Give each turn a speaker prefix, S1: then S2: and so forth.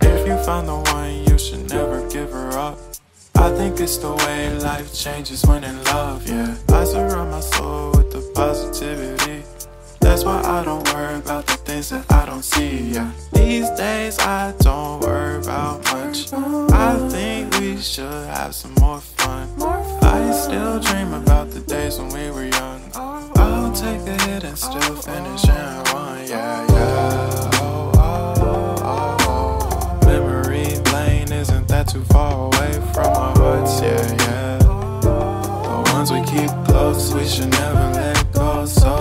S1: If you find the one, you should never give her up. I think it's the way life changes when in love, yeah. I surround my soul with the positivity. That's why I don't worry about the things that I don't see, yeah. These days I don't worry about much. I think we should have some more fun. I still dream about the days when we were young. Oh, I'll take the hit and still finish in one, yeah, yeah. Oh, oh, oh, oh. Memory lane isn't that too far away from our hearts, yeah, yeah. The ones we keep close, we should never let go. So